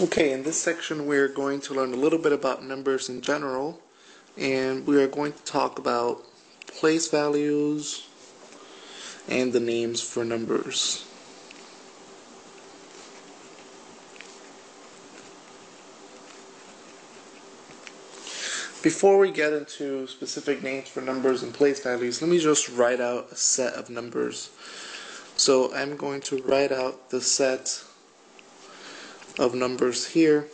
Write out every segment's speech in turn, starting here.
Okay, in this section we're going to learn a little bit about numbers in general and we are going to talk about place values and the names for numbers. Before we get into specific names for numbers and place values, let me just write out a set of numbers. So I'm going to write out the set of numbers here.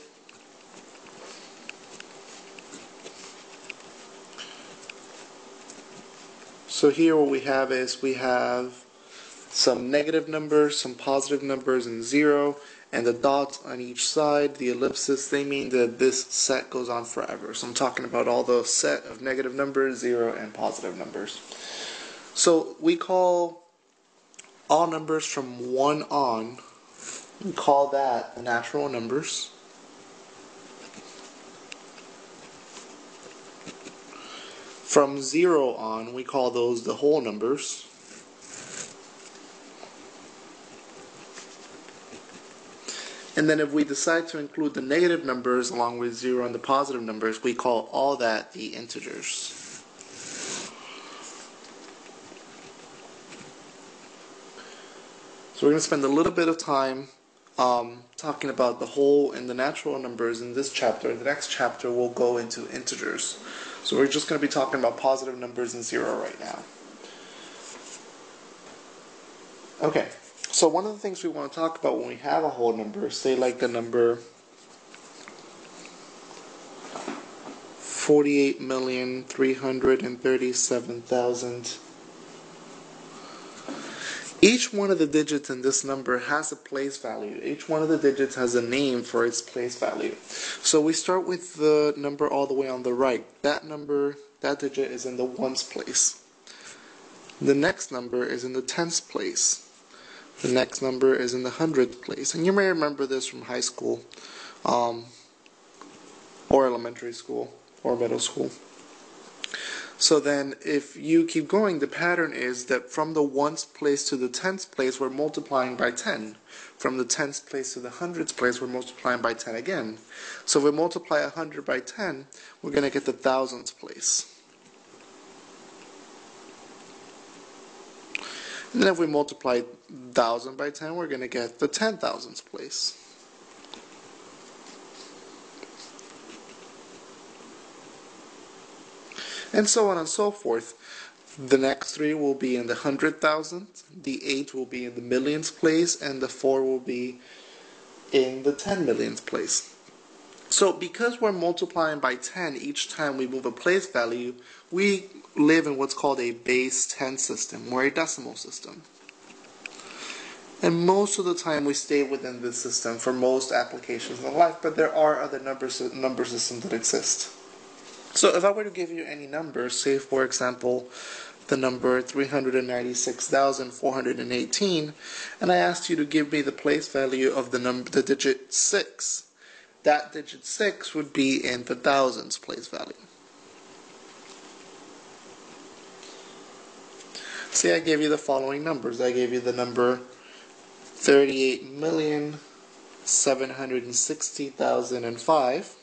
So here what we have is we have some negative numbers, some positive numbers, and zero, and the dots on each side, the ellipses, they mean that this set goes on forever. So I'm talking about all the set of negative numbers, zero, and positive numbers. So we call all numbers from 1 on we call that the natural numbers. From 0 on, we call those the whole numbers. And then if we decide to include the negative numbers along with 0 and the positive numbers, we call all that the integers. So we're going to spend a little bit of time um, talking about the whole and the natural numbers in this chapter. The next chapter will go into integers. So we're just going to be talking about positive numbers and zero right now. Okay, so one of the things we want to talk about when we have a whole number, say like the number 48,337,000 each one of the digits in this number has a place value. Each one of the digits has a name for its place value. So we start with the number all the way on the right. That number, that digit is in the ones place. The next number is in the tens place. The next number is in the hundredth place. And you may remember this from high school um, or elementary school or middle school. So then if you keep going, the pattern is that from the ones place to the tens place, we're multiplying by 10. From the tens place to the hundreds place, we're multiplying by 10 again. So if we multiply 100 by 10, we're going to get the thousands place. And then if we multiply 1000 by 10, we're going to get the 10 thousands place. And so on and so forth. The next three will be in the hundred thousand, the eight will be in the millions place, and the four will be in the ten millions place. So because we're multiplying by 10 each time we move a place value, we live in what's called a base 10 system, or a decimal system. And most of the time we stay within this system for most applications in life, but there are other number, number systems that exist. So if I were to give you any number, say for example, the number 396,418, and I asked you to give me the place value of the number, the digit 6, that digit 6 would be in the thousands place value. See, I gave you the following numbers. I gave you the number 38,760,005.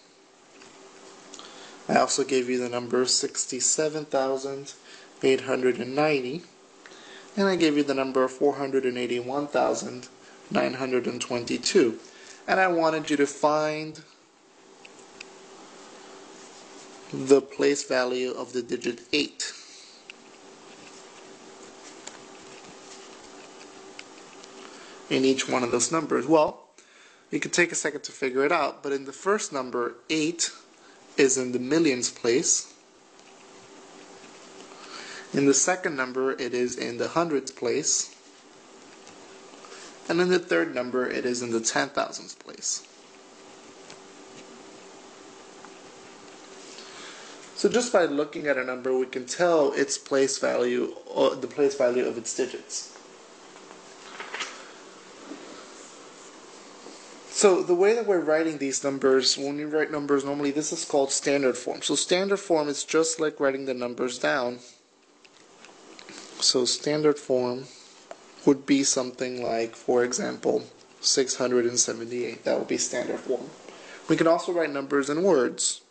I also gave you the number 67,890 and I gave you the number 481,922 and I wanted you to find the place value of the digit 8 in each one of those numbers. Well, you could take a second to figure it out, but in the first number, 8 is in the millions place. In the second number, it is in the hundreds place. And in the third number, it is in the ten thousands place. So just by looking at a number, we can tell its place value, or the place value of its digits. So the way that we're writing these numbers, when we write numbers normally, this is called standard form. So standard form is just like writing the numbers down. So standard form would be something like, for example, 678. That would be standard form. We can also write numbers in words.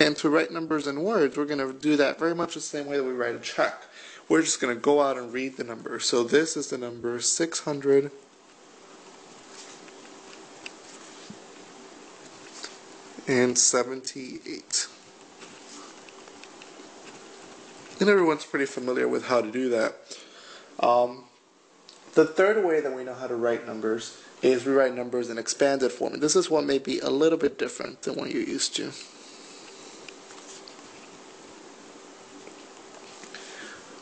And to write numbers in words, we're going to do that very much the same way that we write a check. We're just going to go out and read the number. So this is the number 600. And 78. And everyone's pretty familiar with how to do that. Um, the third way that we know how to write numbers is we write numbers in expanded form. This is what may be a little bit different than what you're used to.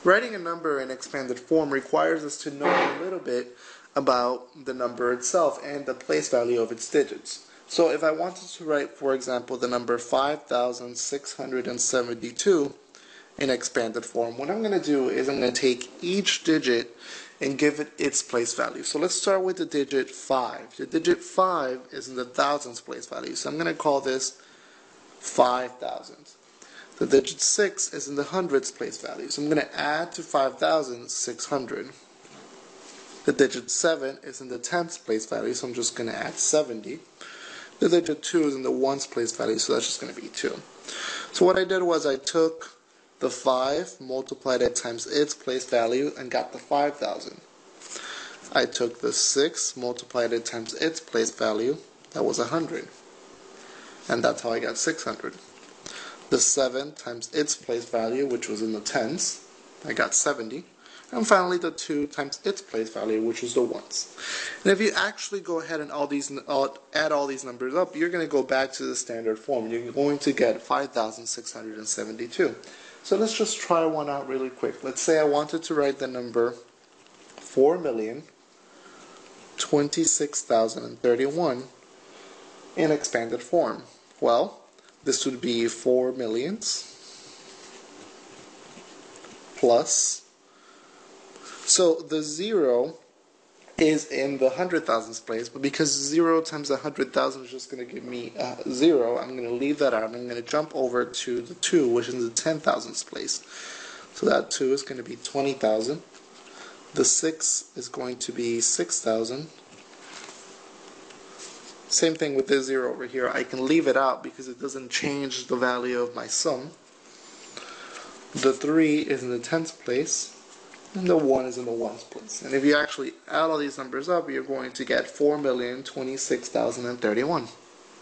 Writing a number in expanded form requires us to know a little bit about the number itself and the place value of its digits. So if I wanted to write, for example, the number 5,672 in expanded form, what I'm going to do is I'm going to take each digit and give it its place value. So let's start with the digit 5. The digit 5 is in the thousands place value, so I'm going to call this 5,000. The digit 6 is in the hundreds place value, so I'm going to add to 5,600. The digit 7 is in the tens place value, so I'm just going to add 70. The digit 2 is in the ones place value, so that's just going to be 2. So what I did was I took the 5, multiplied it times its place value, and got the 5,000. I took the 6, multiplied it times its place value, that was 100. And that's how I got 600 the 7 times its place value, which was in the tens, I got 70. And finally, the 2 times its place value, which is the ones. And if you actually go ahead and all these, uh, add all these numbers up, you're going to go back to the standard form. You're going to get 5,672. So let's just try one out really quick. Let's say I wanted to write the number 4,026,031 in expanded form. Well, this would be 4 millions plus. So the zero is in the hundred thousands place, but because zero times a hundred thousand is just going to give me uh, zero, I'm going to leave that out. I'm going to jump over to the two, which is the ten thousands place. So that two is going to be twenty thousand. The six is going to be six thousand. Same thing with this 0 over here. I can leave it out because it doesn't change the value of my sum. The 3 is in the tens place, and the 1 is in the ones place. And if you actually add all these numbers up, you're going to get 4,026,031.